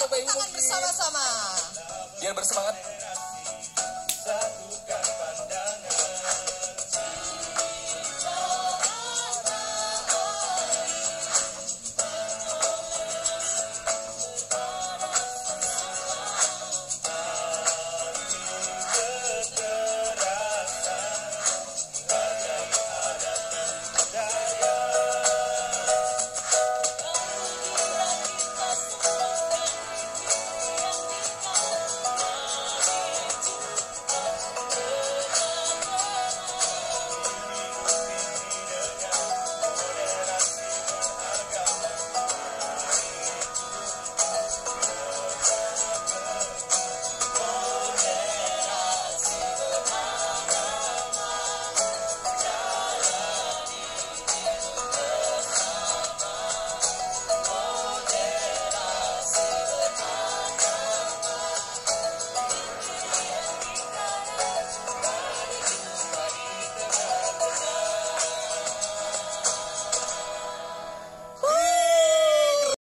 lupa. Tangan bersama-sama. Biar bersemangat.